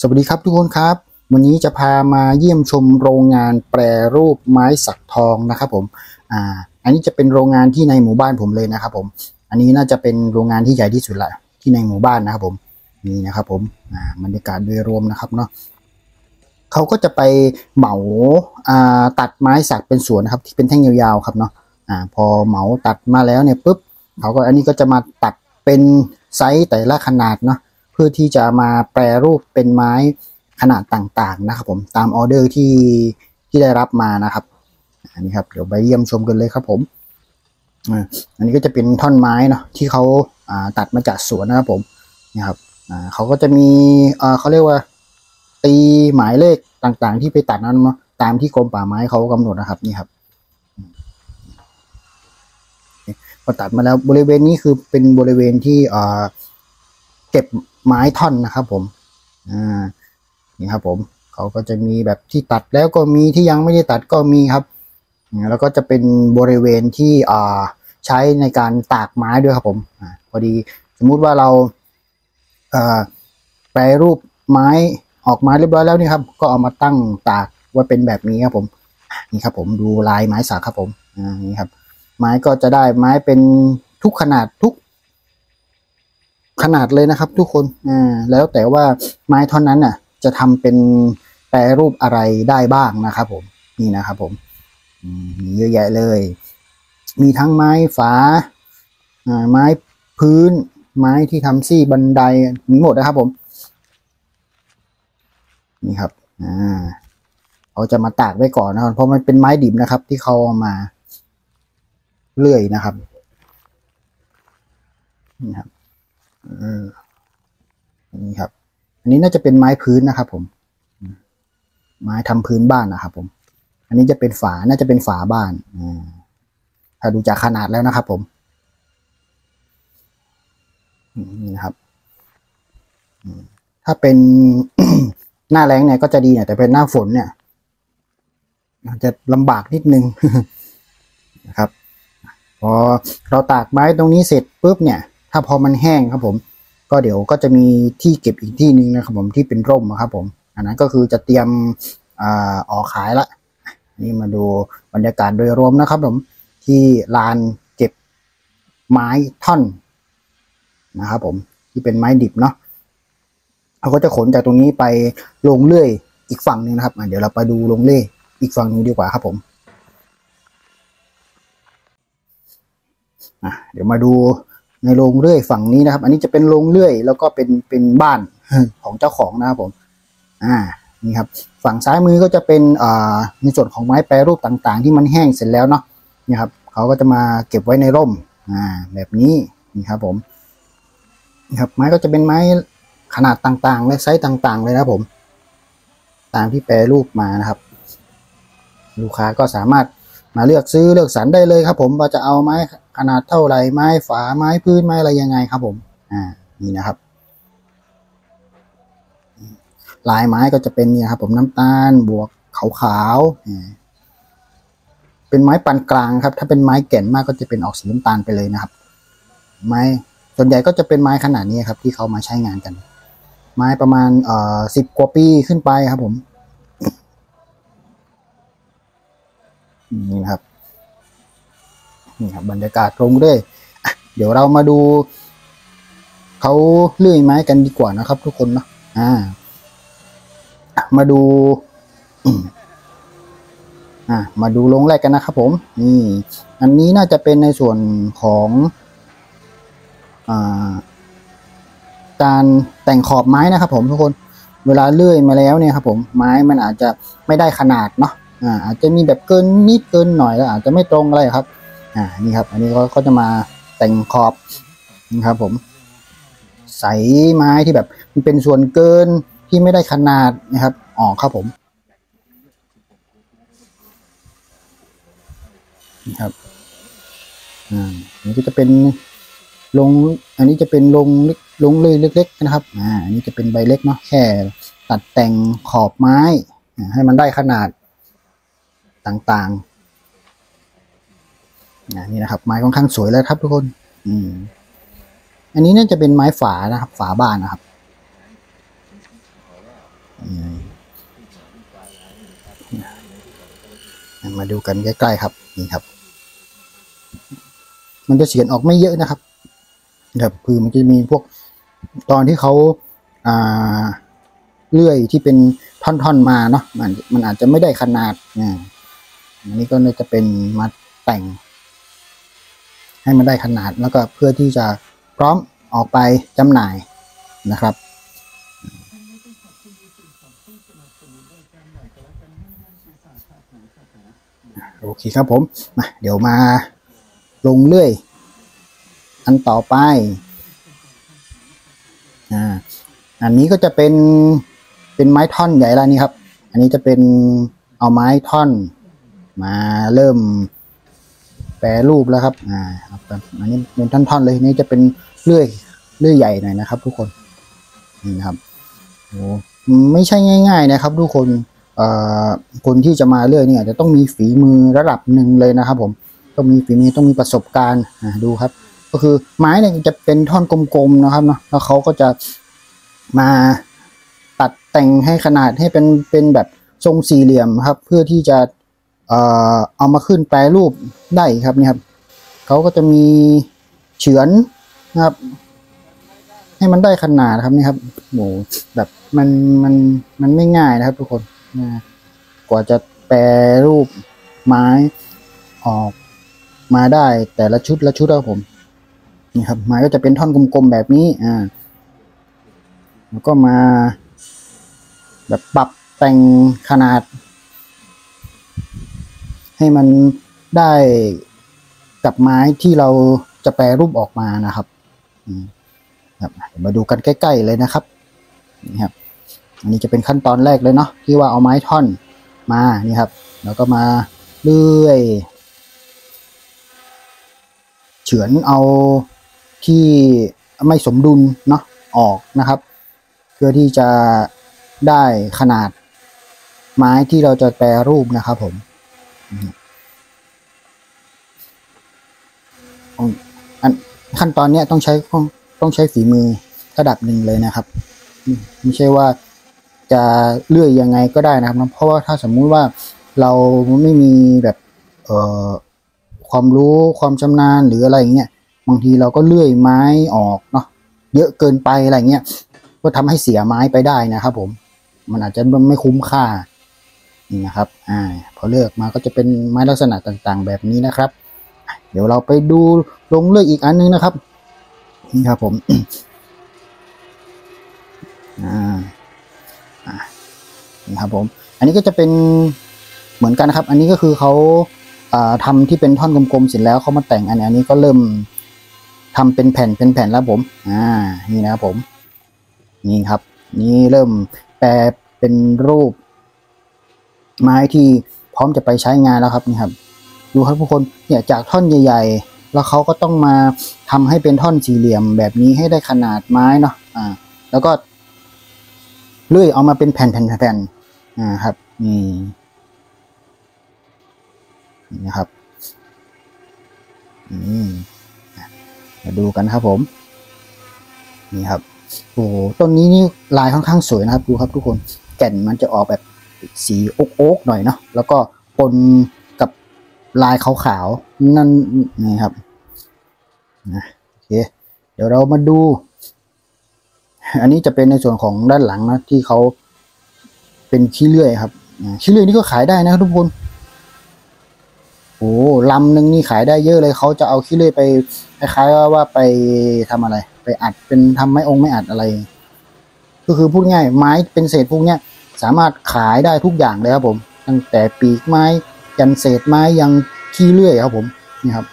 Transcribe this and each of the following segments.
สวัสดีครับทุกคนครับ วันนี้จะพามาเยี่ยมชมโรงงานแปรรูปไม้สักทองนะครับผมอ่าอันนี้จะเป็นโรงงานที่ในหมู่บ้านผมเลยนะครับผม อันนี้น่าจะเป็นโรงงานที่ใหญ่ที่สุดละที่ในหมู่บ้านนะครับผมนี่นะครับผมอ่าบรรยากาศโดยรวมนะครับเนาะเขาก็จะไปเหมาอ่าตัดไม้สักเป็นสวนนะครับ ที่เป็นแท่งยาวๆครับเนาะอ่าพอเหมาตัดมาแล้วเนี่ยปุ๊บเขาก็อันนี้ก็จะมาตัดเป็นไซส์แต่ละขนาดเนาะ พื่อที่จะมาแปรรูปเป็นไม้ขนาดต่างๆนะครับ ผมตามออเดอร์ที่ที่ได้รับมานะครับอันนี้ครับเดี๋ยวไปเยี่ยมชมกันเลยครับผมอันนี้ก็จะเป็นท่อนไม้เนาะที่เขาตัดมาจากสวนนะครับผมนี่ครับเขาก็จะมีเขาเรียกว่าตีหมายเลขต่างๆ ที่ไปตัดนั้นมาตามที่กรมป่าไม้เขากำหนดนะครับนี่ครับพอตัดมาแล้วบริเวณนี้คือเป็นบริเวณที่เก็บ ไม้ท่อนนะครับผมอ่านี่ครับผมเขาก็จะมีแบบที่ตัดแล้วก็มีที่ยังไม่ได้ตัดก็มีครับแล้วก็จะเป็นบริเวณที่อ่าใช้ในการตากไม้ด้วยครับผมอพอดีสมมุติว่าเราเอ่อแปรรูปไม้ออกมาเรียบร้อยแล้วนี่ครับ ก็เอามาตั้งตากว่าเป็นแบบนี้ครับผม นี่ครับผมดูลายไม้สักครับผมอ่านี่ครับ ไม้ก็จะได้ไม้เป็นทุกขนาดทุก ขนาดเลยนะครับ ทุกคนอ่าแล้วแต่ว่าไม้ท่อนนั้นน่ะ จะทำเป็นแปรรูปอะไรได้บ้างนะครับผมนี่นะครับผมอืมมีเยอะแยะเลย มีทั้งไม้ฝาอ่าไม้พื้น ไม้ที่ทำซี่บันไดมีหมดนะครับผม นี่ครับอ่าเขาจะมาตากไว้ก่อนนะครับเพราะมันเป็นไม้ดิบนะครับ ที่เขาเอามาเลื่อยนะครับนี่ครับเออ นี่ครับ อันนี้น่าจะเป็นไม้พื้นนะครับผม ไม้ทำพื้นบ้านนะครับผม อันนี้จะเป็นฝา น่าจะเป็นฝาบ้านอ่าถ้าดูจากขนาดแล้วนะครับผม นี่นะครับ ถ้าเป็นหน้าแรงเนี่ยก็จะดีเนี่ยแต่เป็นหน้าฝนเนี่ยจะลำบากนิดนึงนะครับ พอเราตากไม้ตรงนี้เสร็จปุ๊บเนี่ย ถ้าพอมันแห้งครับผม ก็เดี๋ยวก็จะมีที่เก็บอีกที่หนึ่งนะครับผมที่เป็นร่มครับผม อันนั้นก็คือจะเตรียมออกขายละ นี่มาดูบรรยากาศโดยรวมนะครับผมที่ลานเก็บไม้ท่อนนะครับผมที่เป็นไม้ดิบเนาะเขาก็จะขนจากตรงนี้ไปลงเลื่อยอีกฝั่งหนึ่งนะครับเดี๋ยวเราไปดูลงเลื่อยอีกฝั่งนึงดีกว่าครับผมเดี๋ยวมาดู ในโรงเลื่อยฝั่งนี้นะครับ อันนี้จะเป็นโรงเลื่อย แล้วก็เป็นเป็นบ้านของเจ้าของนะครับผม อ่านี่ครับ ฝั่งซ้ายมือก็จะเป็นอ่าในส่วนของไม้แปรรูปต่างๆ ที่มันแห้งเสร็จแล้วเนาะนี่ครับเขาก็จะมาเก็บไว้ในร่ม อ่า แบบนี้นี่ครับผมนี่ครับไม้ก็จะเป็นไม้ขนาดต่างๆ และไซส์ต่างๆ เลยนะผม ตามที่แปรรูปมานะครับ ลูกค้าก็สามารถมาเลือกซื้อเลือกสรรได้เลยครับ ผมว่าจะเอาไม้ ขนาดเท่าไหร่ไม้ฝาไม้พื้นไม้อะไรยังไงครับผม อ่า นี่นะครับลายไม้ก็จะเป็นเนี่ยครับผมน้ำตาลบวกขาวๆเป็นไม้ปานกลางครับ ถ้าเป็นไม้แก่นมากก็จะเป็นออกสีน้ำตาลไปเลยนะครับ ไม้ส่วนใหญ่ก็จะเป็นไม้ขนาดนี้ครับ ที่เขามาใช้งานกัน ไม้ประมาณเอ่อสิบกว่าปีขึ้นไปครับผมนี่นะครับ นี่ครับบรรยากาศตรงเลยเดี๋ยวเรามาดูเขาเลื่อยไม้กันดีกว่านะครับ ทุกคนเนาะอ่า มาดูอ่ามาดูลงแรกกันนะครับผม นี่ อันนี้น่าจะเป็นในส่วนของอ่าการแต่งขอบไม้นะครับผมทุกคน เวลาเลื่อยมาแล้วเนี่ยครับผมไม้มันอาจจะไม่ได้ขนาดเนาะอ่าอาจจะมีแบบเกินนิดเกินหน่อยแล้วอาจจะไม่ตรงอะไรครับ อ่านี่ครับ อันนี้เขาก็จะมาแต่งขอบนะครับผมใส่ไม้ที่แบบมันเป็นส่วนเกินที่ไม่ได้ขนาดนะครับออกครับผมนี่ครับอ่าอันนี้ก็จะเป็นลงอันนี้จะเป็นลงลงเลยเล็ก ๆ นะครับอ่าอันนี้จะเป็นใบเล็กเนาะแค่ตัดแต่งขอบไม้ให้มันได้ขนาดต่างๆ นี่นะครับ ไม้ค่อนข้างสวยแล้วครับทุกคน อืม อันนี้น่าจะเป็นไม้ฝานะครับ ฝาบ้านนะครับอืมมาดูกันใกล้ๆครับ นี่ครับ มันจะเฉียนออกไม่เยอะนะครับครับคือมันจะมีพวกตอนที่เขาอ่าเลื่อยที่เป็นท่อนๆมาเนาะมันมันอาจจะไม่ได้ขนาดนะอันนี้ก็น่าจะเป็นมาแต่ง ให้มันได้ขนาดแล้วก็เพื่อที่จะพร้อมออกไปจำหน่ายนะครับโอเคครับผมมาเดี๋ยวมาลงเลื่อย อันต่อไปอ่าอันนี้ก็จะเป็นเป็นไม้ท่อนใหญ่แล้วนี่ครับ อันนี้จะเป็นเอาไม้ท่อน มาเริ่ม รรูปแล้วครับอ่าครับอันนี้เป็นท่อนๆเลยนี่จะเป็นเลื่อยเลื่อยใหญ่หน่อยนะครับ ทุกคนนี่นะครับโอ้ไม่ใช่ง่าย ๆ นะครับ ทุกคนเอ่อคนที่จะมาเลื่อยเนี่ยจะต้องมีฝีมือระดับหนึ่งเลยนะครับ ผมต้องมีฝีมือต้องมีประสบการณ์อ่าดูครับ ก็คือไม้เนี่ยจะเป็นท่อนกลมๆนะครับเนาะแล้วเขาก็จะมาตัดแต่งให้ขนาดให้เป็นเป็นแบบทรงสี่เหลี่ยมครับ เพื่อที่จะ เอามาขึ้นแปรรูปได้ครับนี่ครับเขาก็จะมีเฉือนนะครับ ให้มันได้ขนาดครับนี่ครับโหแบบมันมันมันไม่ง่ายนะครับ ทุกคนนะกว่าจะแปรรูปไม้ออกมาได้แต่ละชุดละชุดครับผมนี่ครับไม้ก็จะเป็นท่อนกลมๆแบบนี้อ่าแล้วก็มา แบบปรับแต่งขนาด ให้มันได้กับไม้ที่เราจะแปรรูปออกมานะครับมครับมาดูกันใกล้ ๆ เลยนะครับนี่ครับ อันนี้จะเป็นขั้นตอนแรกเลยเนาะที่ว่าเอาไม้ท่อนมานี่ครับ แล้วก็มาเลื่อยเฉือนเอาที่ไม่สมดุลเนาะออกนะครับ เพื่อที่จะได้ขนาดไม้ที่เราจะแปรรูปนะครับผม อันขั้นตอนเนี้ยต้องใช้ต้องใช้ฝีมือระดับหนึ่งเลยนะครับ ไม่ใช่ว่าจะเลื่อยยังไงก็ได้นะครับเพราะว่าถ้าสมมุติว่าเราไม่มีแบบเอ่อความรู้ความชำนาญหรืออะไรอย่างเงี้ยบางทีเราก็เลื่อยไม้ออกเนาะเยอะเกินไปอะไรเงี้ยก็ทำให้เสียไม้ไปได้นะครับ ผม มันอาจจะไม่คุ้มค่า นี่นะครับอ่าพอเลือกมาก็จะเป็นไม้ลักษณะต่างๆ แบบนี้นะครับ เดี๋ยวเราไปดูลงเลือกอีกอันนึงนะครับนี่ครับผมอ่าอ่านี่ครับผม อันนี้ก็จะเป็นเหมือนกันนะครับ อันนี้ก็คือเขาอ่าทำที่เป็นท่อนกลมๆเสร็จแล้วเขามาแต่งอันนี้อันนี้ก็เริ่มทำเป็นแผ่นเป็นแผ่นแล้วผม อ่า นี่นะครับผม นี่ครับ นี่เริ่มแปลเป็นรูป ไม้ที่พร้อมจะไปใช้งานแล้วครับนี่ครับ ดูครับทุกคนเนี่ยจากท่อนใหญ่ๆ แล้วเขาก็ต้องมาทำให้เป็นท่อนสี่เหลี่ยมแบบนี้ให้ได้ขนาดไม้เนาะอ่า แล้วก็เลื่อยเอามาเป็นแผ่นๆแผ่นๆอ่าครับนี่นี่นะครับอืมมาดูกันครับผม นี่ครับโอ้ต้นนี้นี่ลายค่อนข้างสวยนะครับ ดูครับทุกคนแก่นมันจะออกแบบ สีโอ๊กโอ๊กหน่อยเนาะแล้วก็ปนกับลายขาวๆนั่นนี่ครับนะโอเคเดี๋ยวเรามาดู อันนี้จะเป็นในส่วนของด้านหลังนะที่เขาเป็นขี้เลื่อยครับขี้เลื่อยนี่ก็ขายได้นะครับทุกคนโอ้ลำหนึ่งนี่ขายได้เยอะเลยเขาจะเอาขี้เลื่อยไปคล้ายๆว่าไปทำอะไร ไปอัดเป็นทำไม้องค์ไม่อัดอะไร ก็คือพูดง่ายไม้เป็นเศษพวกเนี้ย สามารถขายได้ทุกอย่างเลยครับผม ตั้งแต่ปีกไม้ยันเศษไม้ยังขี้เลื่อยครับผมนี่ครับ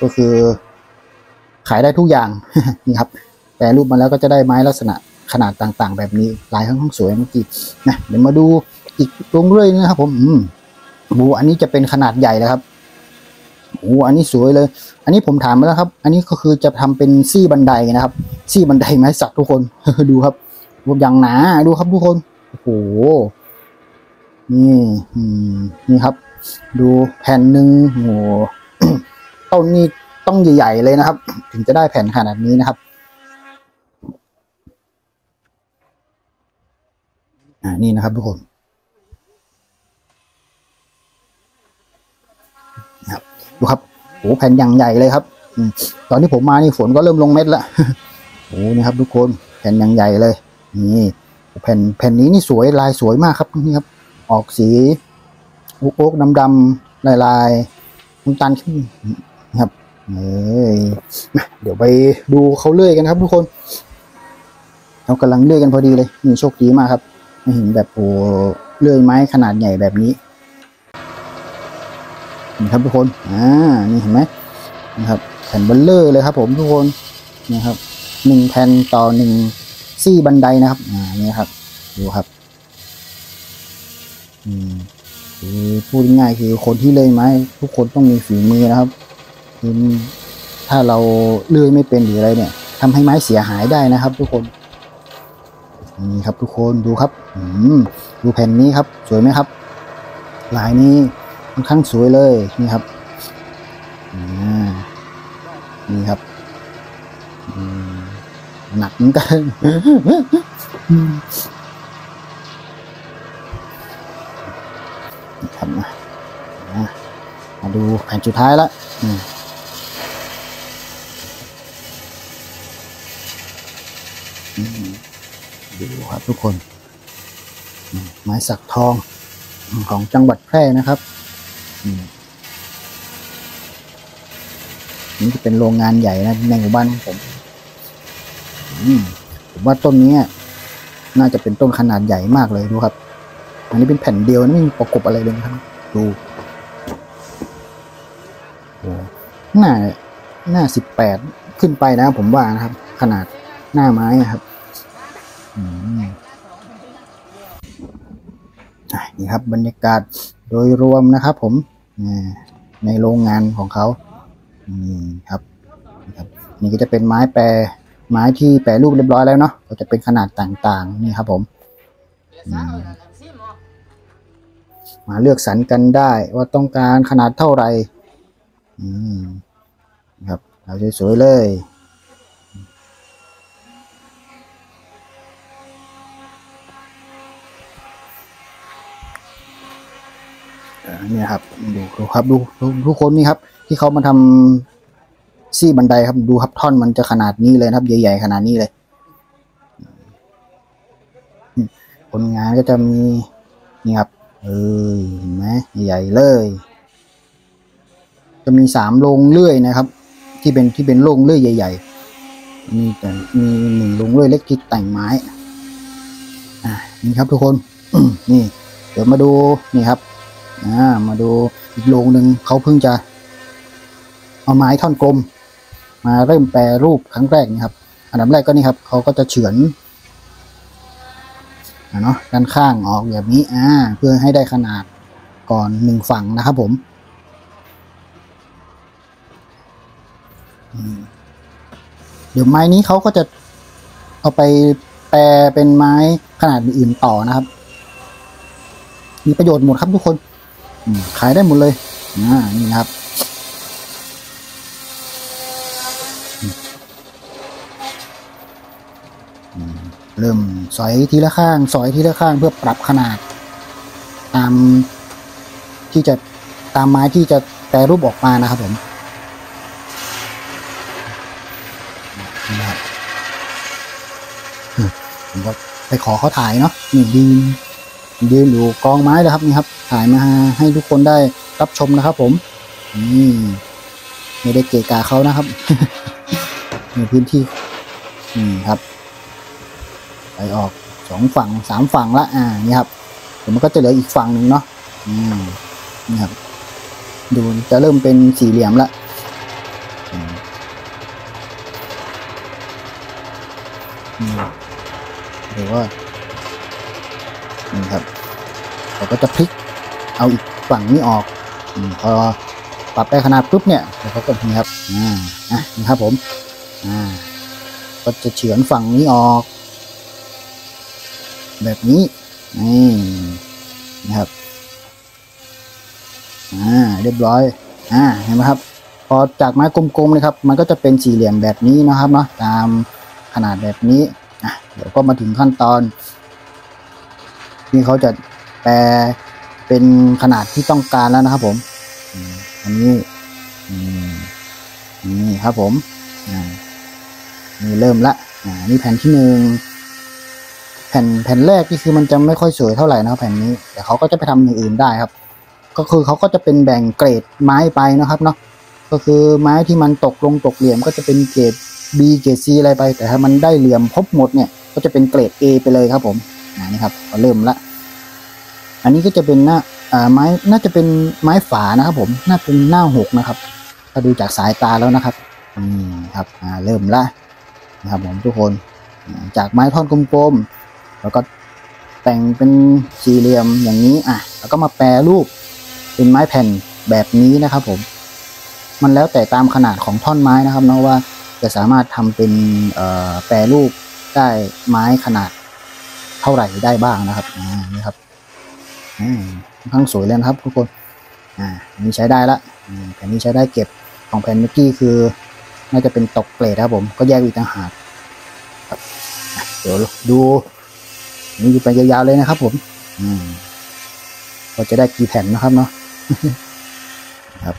ก็คือ ขายได้ทุกอย่างนี่ครับแต่รูปมาแล้วก็จะได้ไม้ลักษณะขนาดต่างๆ แบบนี้ลายค่อนข้างสวยเมื่อกี้นะเดี๋ยวมาดูอีกตรงเรื่อยนะครับ ผมอืมโอ้อันนี้จะเป็นขนาดใหญ่แล้วครับโอ้อันนี้สวยเลย อันนี้ผมถามมาแล้วครับ อันนี้ก็คือจะทำเป็นซี่บันไดนะครับ ซี่บันไดไม้สักทุกคนดูครับ อย่างหนาดูครับทุกคนโอ้โหนี่นี่ครับ ดูแผ่นหนึ่งโอ้โหต้นนี้ต้องใหญ่ๆเลยนะครับ ถึงจะได้แผ่นขนาดนี้นะครับอ่านี่นะครับทุกคนนะครับดูครับโอ้แผ่นอย่างใหญ่เลยครับอมตอนที่ผมมานี่ฝนก็เริ่มลงเม็ดล้วโอ้นี่ครับทุกคนแผ่นอย่างใหญ่เลย นี่แผ่นแผ่นนี้นี่สวยลายสวยมากครับนี่ครับออกสีโอ๊กดำดำๆลายลายน้ำตาลขึ้นนะครับเอ้ยเดี๋ยวไปดูเขาเลื่อยกันครับทุกคนเขากำลังเลื่อยกันพอดีเลยนี่โชคดีมากครับไม่เห็นแบบโอ้เลื่อยไม้ขนาดใหญ่แบบนี้นี่ครับทุกคนอ่านี่เห็นไหมนะครับแผ่นเบลเลอร์เลยครับ ผมทุกคนนะครับหนึ่งแผ่นต่อหนึ่ง ซี่บันไดนะครับ อ่า นี่ครับ ดูครับ อืมคือพูดง่ายๆคือคนที่เลื่อยไม้ ทุกคนต้องมีฝีมือนะครับคือถ้าเราเลื่อยไม่เป็นหรืออะไรเนี่ยทำให้ไม้เสียหายได้นะครับ ทุกคนนี่ครับ ทุกคนดูครับ อืมดูแผ่นนี้ครับ สวยไหมครับ ลายนี้ค่อนข้างสวยเลยนี่ครับอ่านี่ครับ หนักเหมือนกันอืมครับมาอะมาดูแผ่นสุดท้ายละดูครับทุกคน ไม้สักทองของจังหวัดแพร่นะครับอืมนี่จะเป็นโรงงานใหญ่นะในหมู่บ้านของผม ผมว่าต้นนี้น่าจะเป็นต้นขนาดใหญ่มากเลยดูครับ อันนี้เป็นแผ่นเดียวนะไม่มีประกบอะไรเลยครับ ดูหน้าหน้าสิบแปดขึ้นไปนะผมว่านะครับ ขนาดหน้าไม้นะครับอืมนี่ครับบรรยากาศโดยรวมนะครับ ผมอ่ในโรงงานของเขานี่ครับนี่ก็จะเป็นไม้แปร ไม้ที่แปรรูปเรียบร้อยแล้วเนาะก็จะเป็นขนาดต่างๆ นี่ครับผมมาเลือกสรรกันได้ว่าต้องการขนาดเท่าไหร่อืมครับเอาสวยๆเลยอ่าเนี่ยครับดูดูครับดูดูทุกคนนี่ครับ ที่เขามาทำ ซี่บันไดครับดูครับท่อนมันจะขนาดนี้เลยนะครับใหญ่ๆขนาดนี้เลยผลงานก็จะมีนี่ครับเออเห็นไหมใหญ่เลย จะมีสามโรงเลื่อยนะครับ ที่เป็นที่เป็นโรงเลื่อยใหญ่ ๆ มีแต่มีหนึ่งโรงเลื่อยเล็กที่แต่งไม้อ่านี่ครับทุกคนนี่ เดี๋ยวมาดูนี่ครับอ่ามาดูอีกโรงหนึ่งเขาเพิ่งจะเอาไม้ท่อนกลม มาเริ่มแปรรูปครั้งแรกนี่ครับ อันดับแรกก็นี่ครับเขาก็จะเฉือนอะเนาะด้านข้างออกแบบนี้อ่าเพื่อให้ได้ขนาดก่อนหนึ่งฝั่งนะครับผมเดี๋ยวไม้นี้เขาก็จะเอาไปแปรเป็นไม้ขนาดอื่นต่อนะครับ มีประโยชน์หมดครับทุกคนขายได้หมดเลยอ่านี่ครับ เริ่มสอยทีละข้าง สอยทีละข้างเพื่อปรับขนาด ตามที่จะตามไม้ที่จะแปรรูปออกมานะครับผมนะครับผมก็ไปขอเขาถ่ายเนาะนี่ยืนยืนอยู่กองไม้เลยครับนี่ครับ ถ่ายมาให้ทุกคนได้รับชมนะครับ ผมนี่ไม่ได้เกะกาเขานะครับในพื้นที่นี่ครับ ไปออกสองฝั่งสามฝั่งละอ่านี่ครับเดี๋ยวมันก็จะเหลืออีกฝั่งหนึ่งเนาะอืมนี่ครับ ดูจะเริ่มเป็นสี่เหลี่ยมละหรือว่านี่ครับเราก็จะพลิกเอาอีกฝั่งนี้ออกอพอปรับได้ขนาดปุ๊บเนี่ยเราก็กดนี่ครับอ่าอะครับผมอ่าก็จะเฉือนฝั่งนี้ออก แบบนี้นี่นะครับอ่าเรียบร้อยอ่าเห็นไหมครับ พอจากไม้กลมๆเลยครับ มันก็จะเป็นสี่เหลี่ยมแบบนี้นะครับเนาะตามขนาดแบบนี้อะเดี๋ยวก็มาถึงขั้นตอนนี่เขาจะแปลเป็นขนาดที่ต้องการแล้วนะครับ ผมอันนี้อืมนี่ครับผมอ่านี่เริ่มละอ่านี่แผ่นที่หนึ่ง ผ่นแผ่นแรกนี่คือมันจะไม่ค่อยสวยเท่าไหร่นะครับแผ่นนี้แต่เขาก็จะไปทำอย่างอื่นได้ครับ ก็คือเขาก็จะเป็นแบ่งเกรดไม้ไปนะครับเนาะก็คือไม้ที่มันตกลงตกเหลี่ยมก็จะเป็นเกรด B เกรด C อะไรไป แต่ถ้ามันได้เหลี่ยมครบหมดเนี่ยก็จะเป็นเกรด A ไปเลยครับผมนี่ครับเริ่มละ อันนี้ก็จะเป็นหน้าไม้น่าจะเป็นไม้ฝานะครับผมน่าเป็นหน้าหกนะครับ ถ้าดูจากสายตาแล้วนะครับนี่ครับเริ่มละนะครับผมทุกคนจากไม้ท่อนกลมๆ แล้วก็แต่งเป็นสี่เหลี่ยมอย่างนี้อะ แล้วก็มาแปรรูปเป็นไม้แผ่นแบบนี้นะครับผม มันแล้วแต่ตามขนาดของท่อนไม้นะครับเนาะว่าจะสามารถทำเป็นแปรรูปได้ไม้ขนาดเท่าไหร่ได้บ้างนะครับนี่ครับค่อนข้างสวยเลยนะครับทุกคนอ่านี้ใช้ได้ละแผ่นนี้ใช้ได้เก็บของแผ่นเมื่อกี้คือ น่าจะเป็นตกเกรดครับผมก็แยกอีกต่างหากเดี๋ยวดู นี่อยู่ไปยาวๆเลยนะครับ ผม อืมก็จะได้กี่แผ่นนะครับเนาะครับ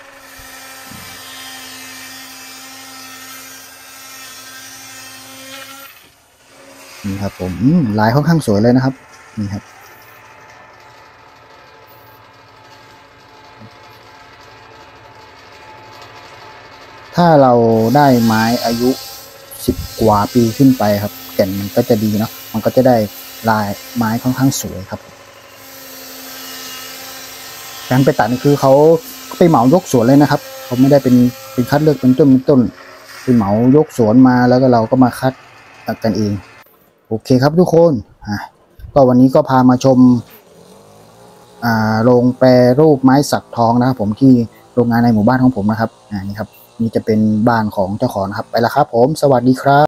นี่ครับผมอืมลายค่อนข้างสวยเลยนะครับ นี่ครับถ้าเราได้ไม้อายุสิบกว่าปีขึ้นไปครับ แก่นมันก็จะดีเนาะมันก็จะได้ ลายไม้ค่อนข้างสวยครับการไปตัดนี่คือเขาไปเหมายกสวนเลยนะครับเขาไม่ได้เป็นเป็นคัดเลือกเป็นต้นเป็นต้นไปเหมายกสวนมาแล้วก็เราก็มาคัดตัดกันเอง โอเคครับทุกคนอะก็วันนี้ก็พามาชมโรงแปรรูปไม้สักทองนะครับ ผมที่โรงงานในหมู่บ้านของผมนะครับอ่านี่ครับนี่จะเป็นบ้านของเจ้าของนะครับ ไปแล้วครับผม สวัสดีครับ